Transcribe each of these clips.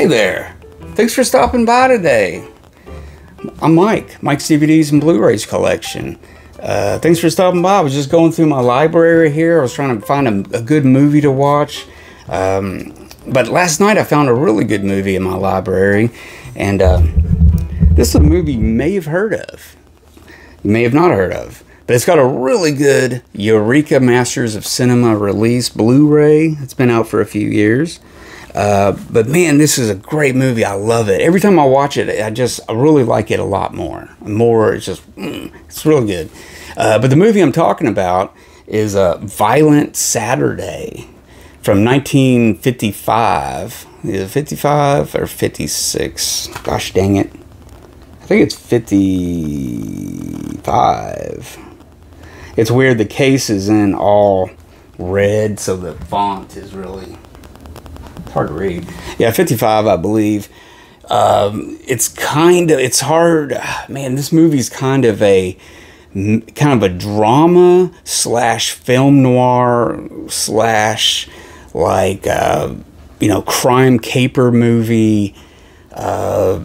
Hey there. Thanks for stopping by today. I'm Mike, Mike's DVDs and Blu-rays collection. Uh, thanks for stopping by. I was just going through my library here. I was trying to find a, a good movie to watch. Um, but last night I found a really good movie in my library. And uh, this is a movie you may have heard of. You may have not heard of. But it's got a really good Eureka Masters of Cinema release Blu-ray. It's been out for a few years. Uh, but man, this is a great movie. I love it. Every time I watch it, I just I really like it a lot more. More, it's just mm, it's really good. Uh, but the movie I'm talking about is uh, Violent Saturday from 1955. Is it 55 or 56? Gosh dang it. I think it's 55. It's weird. The case is in all red, so the font is really hard to read. Yeah, 55, I believe. Um, it's kind of it's hard. Man, this movie's kind of a kind of a drama slash film noir slash like uh, you know crime caper movie. Uh,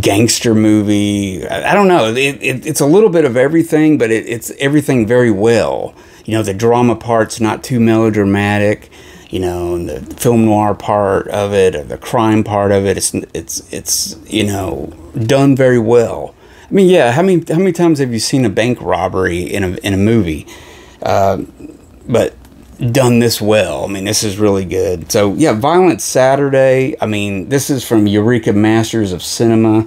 gangster movie. I, don't know. It, it, it's a little bit of everything, but it, it's everything very well. You know, the drama part's not too melodramatic you know, the film noir part of it, or the crime part of it. It's it's it's you know done very well. I mean, yeah. How many how many times have you seen a bank robbery in a in a movie? Uh, but done this well. I mean, this is really good. So yeah, Violent Saturday. I mean, this is from Eureka Masters of Cinema.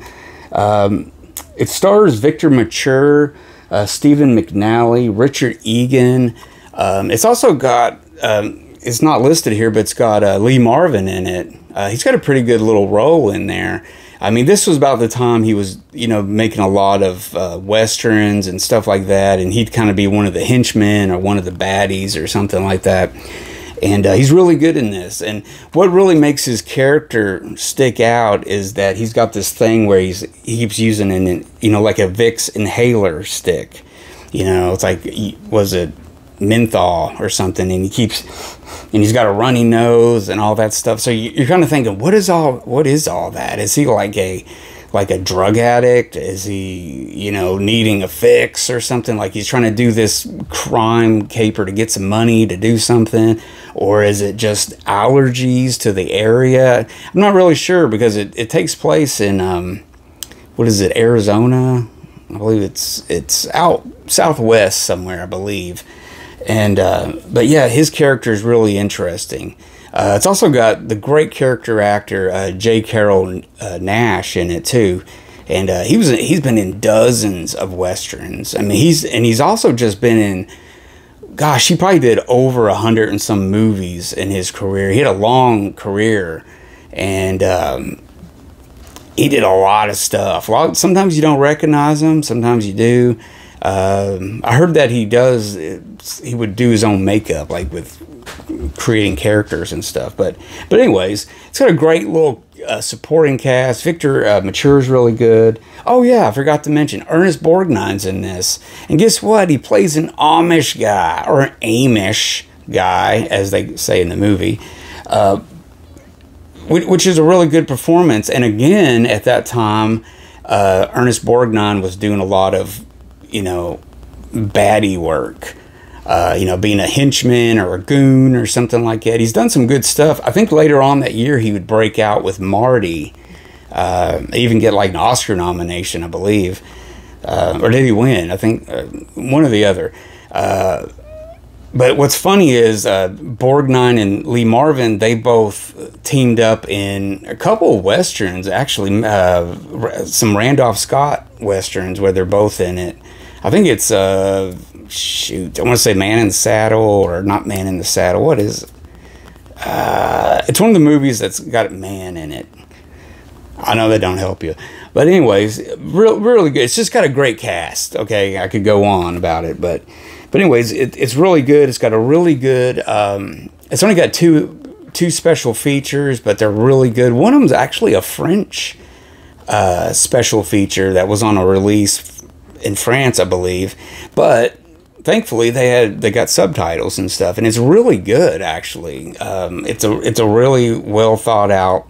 Um, it stars Victor Mature, uh, Stephen McNally, Richard Egan. Um, it's also got um, it's not listed here, but it's got uh, Lee Marvin in it. Uh, he's got a pretty good little role in there. I mean, this was about the time he was, you know, making a lot of uh, westerns and stuff like that, and he'd kind of be one of the henchmen or one of the baddies or something like that. And uh, he's really good in this. And what really makes his character stick out is that he's got this thing where he's he keeps using an, you know, like a Vicks inhaler stick. You know, it's like was it menthol or something, and he keeps and he's got a runny nose and all that stuff. So you, are kind of thinking, what is all what is all that? Is he like a like a drug addict? Is he you know needing a fix or something? Like he's trying to do this crime caper to get some money to do something, or is it just allergies to the area? I'm not really sure because it, it takes place in um, what is it Arizona? I believe it's it's out southwest somewhere. I believe and uh, but yeah, his character is really interesting. Uh, it's also got the great character actor uh, J. Carrol uh, Naish in it too, and uh, he was he's been in dozens of westerns. I mean, he's and he's also just been in. Gosh, he probably did over a hundred and some movies in his career. He had a long career, and um, he did a lot of stuff. Lot, sometimes you don't recognize him, sometimes you do. Um, I heard that he does. He would do his own makeup, like with creating characters and stuff. But but anyways, it's got a great little uh, supporting cast. Victor uh, Mature is really good. Oh yeah, I forgot to mention Ernest Borgnine's in this. And guess what? He plays an Amish guy or an Amish guy, as they say in the movie. Uh, which is a really good performance. And again, at that time, uh, Ernest Borgnine was doing a lot of you know, baddie work. Uh, you know, being a henchman or a goon or something like that. He's done some good stuff. I think later on that year he would break out with Marty, uh, even get like an Oscar nomination, I believe. Uh, or did he win? I think uh, one or the other. Uh, but what's funny is uh, Borgnine and Lee Marvin, they both teamed up in a couple of westerns, actually, some Randolph Scott westerns where they're both in it. I think it's uh shoot, I want to say Man in the Saddle or not Man in the Saddle. What is it? Uh, it's one of the movies that's got man in it. I know that don't help you, but anyways, real, really good. It's just got a great cast. Okay, I could go on about it, but but anyways, it, it's really good. It's got a really good. Um, it's only got two two special features, but they're really good. One of them's actually a French uh, special feature that was on a release in France, I believe. But thankfully they had they got subtitles and stuff, and it's really good actually. Um, it's a it's a really well thought out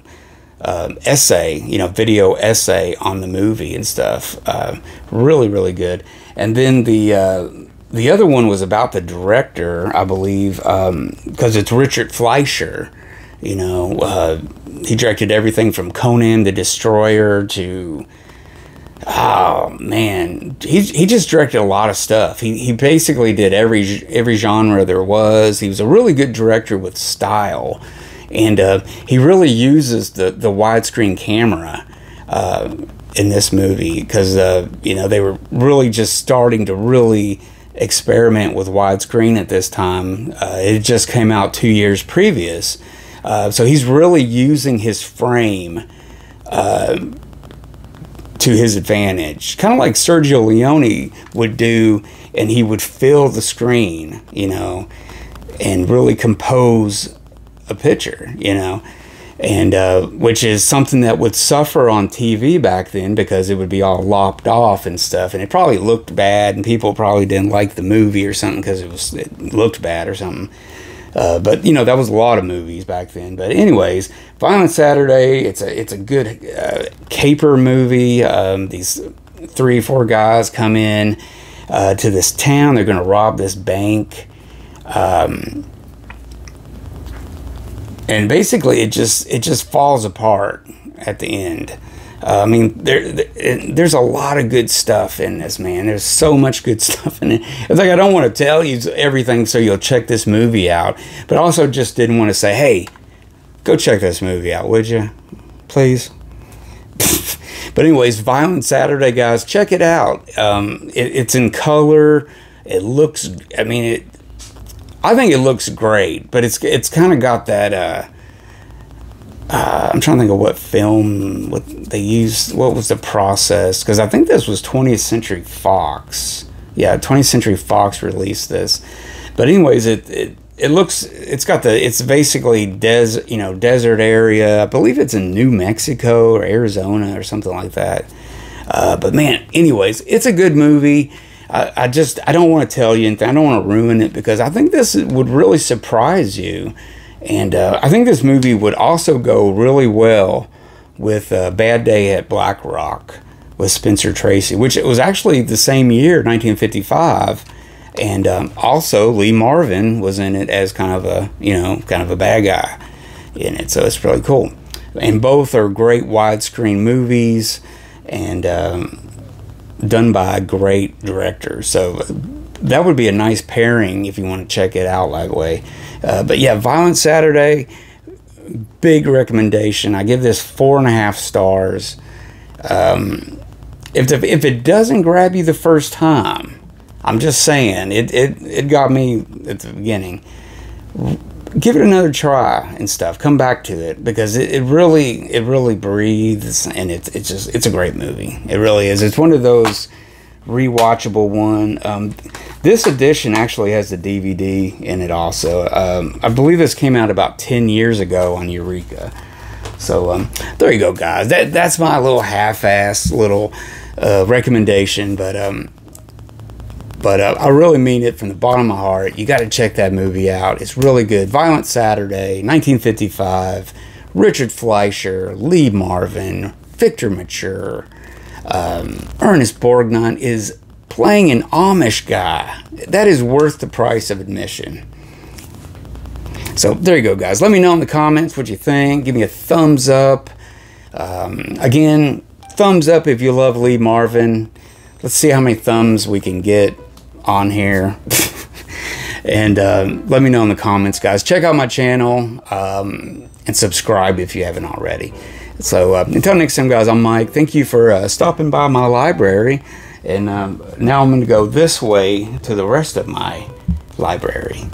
um, essay, you know, video essay on the movie and stuff. Uh, really, really good. And then the uh, the other one was about the director, I believe, because um, it's Richard Fleischer. You know, uh, he directed everything from Conan the Destroyer to oh man, he he just directed a lot of stuff. He he basically did every every genre there was. He was a really good director with style and uh, he really uses the the widescreen camera uh, in this movie because uh, you know they were really just starting to really experiment with widescreen at this time. Uh, it just came out two years previous, uh, so he's really using his frame uh, to his advantage, kind of like Sergio Leone would do, and he would fill the screen, you know, and really compose a picture, you know, and uh, which is something that would suffer on TV back then because it would be all lopped off and stuff, and it probably looked bad, and people probably didn't like the movie or something because it was it looked bad or something. Uh, but you know that was a lot of movies back then. But anyways, Violent Saturday. It's a it's a good uh, caper movie. Um, these three four guys come in uh, to this town. They're going to rob this bank. Um, and basically it just it just falls apart at the end. Uh, I mean, there, there's a lot of good stuff in this, man. There's so much good stuff in it. It's like I don't want to tell you everything so you'll check this movie out, but also just didn't want to say, hey, go check this movie out, would you? Please. but anyways, Violent Saturday, guys, check it out. Um, it, it's in color. It looks. I mean, it I think it looks great, but it's it's kind of got that. Uh, uh, I'm trying to think of what film what they used. What was the process? Because I think this was 20th Century Fox. Yeah, 20th Century Fox released this. But anyways, it, it it looks it's got the it's basically des you know desert area. I believe it's in New Mexico or Arizona or something like that. Uh, but man, anyways, it's a good movie. I, I just I don't want to tell you anything. I don't want to ruin it because I think this would really surprise you, and uh, I think this movie would also go really well with uh, Bad Day at Black Rock with Spencer Tracy, which it was actually the same year, 1955, and um, also Lee Marvin was in it as kind of a you know kind of a bad guy in it, so it's really cool. And both are great widescreen movies, and um, done by great directors. So that would be a nice pairing if you want to check it out that way. Uh, but yeah, Violent Saturday, big recommendation. I give this four and a half stars. Um, if, the, if it doesn't grab you the first time, I'm just saying, it, it, it got me at the beginning give it another try and stuff. Come back to it because it, it really it really breathes and it's it's just it's a great movie. It really is. It's one of those rewatchable one. Um, this edition actually has the DVD in it also. Um, I believe this came out about ten years ago on Eureka. So um, there you go, guys. That that's my little half-ass little uh, recommendation, but um, but uh, I really mean it from the bottom of my heart. You got to check that movie out. It's really good. Violent Saturday, 1955. Richard Fleischer, Lee Marvin, Victor Mature, um, Ernest Borgnine is playing an Amish guy. That is worth the price of admission. So there you go, guys. Let me know in the comments what you think. Give me a thumbs up. Um, again, thumbs up if you love Lee Marvin. Let's see how many thumbs we can get on here. and uh, let me know in the comments, guys. Check out my channel um, and subscribe if you haven't already. So uh, until next time, guys, I'm Mike. Thank you for uh, stopping by my library. And um, now I'm going to go this way to the rest of my library.